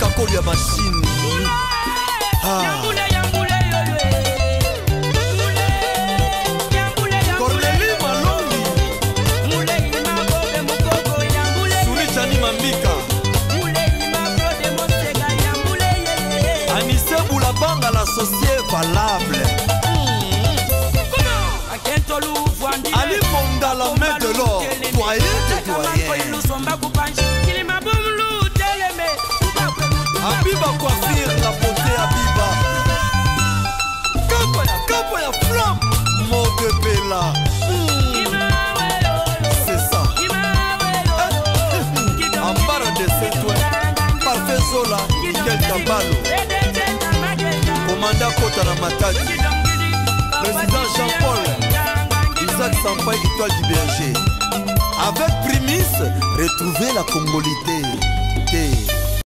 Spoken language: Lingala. kakoli ya mashini ah. associé ah. valable. Hmm. Ali Bongala, abiba coiffir na pote abiba kapo ya kapo ya flam mode pela hmm. c'est ça ambara de setwe parfait zola mikel kabalo komanda kota na matadi président jean paul isaac sampai étoile du berger avec primis retrouver la congolité